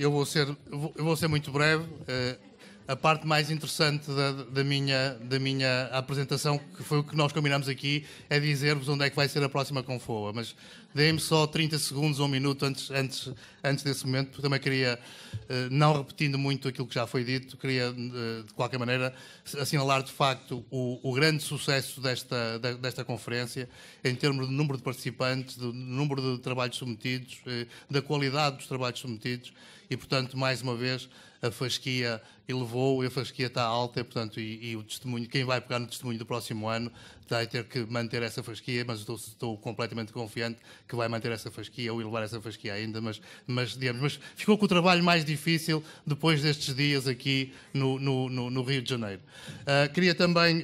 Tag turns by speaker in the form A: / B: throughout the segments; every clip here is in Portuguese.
A: eu vou ser, eu vou ser muito breve. Uh, a parte mais interessante da, da, minha, da minha apresentação, que foi o que nós combinamos aqui, é dizer-vos onde é que vai ser a próxima Confoa. Mas deem-me só 30 segundos ou um minuto antes, antes, antes desse momento, porque também queria, eh, não repetindo muito aquilo que já foi dito, queria, eh, de qualquer maneira, assinalar de facto o, o grande sucesso desta, desta conferência, em termos de número de participantes, do número de trabalhos submetidos, eh, da qualidade dos trabalhos submetidos e, portanto, mais uma vez, a fasquia elevou e a fasquia está alta, e, portanto, e, e, o testemunho, quem vai pegar no testemunho do próximo ano vai ter que manter essa fasquia, mas estou, estou completamente confiante que vai manter essa fasquia ou elevar essa fasquia ainda, mas, mas, digamos, mas ficou com o trabalho mais difícil depois destes dias aqui no, no, no, no Rio de Janeiro. Uh, queria também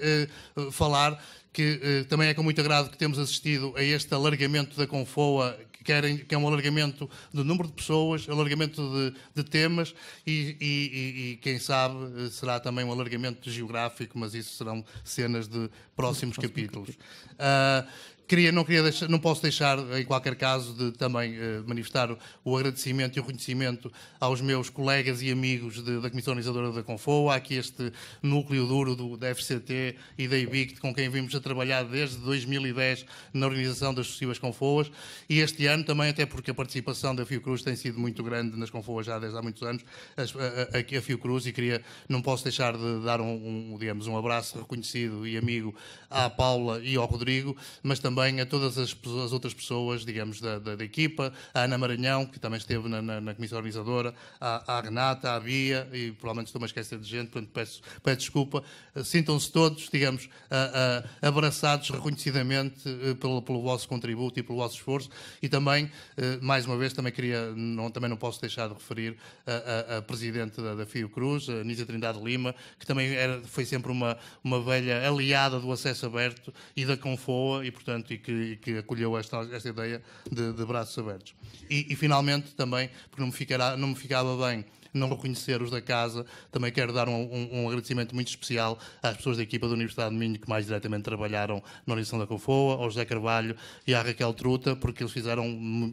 A: uh, falar que uh, também é com muito agrado que temos assistido a este alargamento da Confoa querem, que é um alargamento do número de pessoas, alargamento de, de temas e, e, e, quem sabe, será também um alargamento geográfico, mas isso serão cenas de próximos capítulos. Uh, Queria, não, queria deixar, não posso deixar, em qualquer caso, de também uh, manifestar o agradecimento e o reconhecimento aos meus colegas e amigos de, da Comissão Organizadora da Confoa, aqui este núcleo duro do, da FCT e da IBIC, com quem vimos a trabalhar desde 2010 na organização das sucessivas Confoas, e este ano também, até porque a participação da Fiocruz tem sido muito grande nas Confoas já desde há muitos anos, a, a, a Fiocruz, e queria, não posso deixar de dar um, um, digamos, um abraço reconhecido e amigo à Paula e ao Rodrigo, mas também também a todas as, as outras pessoas, digamos, da, da, da, equipa, a Ana Maranhão, que também esteve na, na, na comissão organizadora, a, Renata, a Bia, e provavelmente estou a esquecer de gente, portanto peço, peço desculpa. Eh, sintam-se todos, digamos, a, a, abraçados reconhecidamente eh, pelo, pelo vosso contributo e pelo vosso esforço, e também, eh, mais uma vez, também queria, não, também não posso deixar de referir a, Presidente da, da Cruz, a Nízia Trindade Lima, que também era, foi sempre uma, uma velha aliada do acesso aberto e da Confoa, e portanto e que, e que acolheu esta, esta ideia de, de braços abertos. E, e, finalmente também, porque não me, ficará, não me ficava bem não reconhecer os da casa, também quero dar um, um, um, agradecimento muito especial às pessoas da equipa da Universidade de Minho que mais diretamente trabalharam na organização da Confoa, ao José Carvalho e à Raquel Truta, porque eles fizeram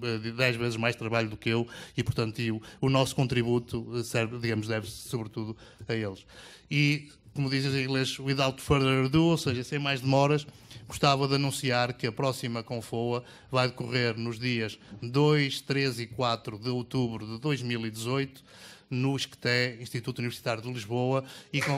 A: eh, dez vezes mais trabalho do que eu e, portanto, o, nosso contributo serve, digamos, deve-se sobretudo a eles. E, como dizem em inglês, without further ado, ou seja, sem mais demoras, gostava de anunciar que a próxima Confoa vai decorrer nos dias 2, 3 e 4 de outubro de 2018 no ISCTE, Instituto Universitário de Lisboa, e com...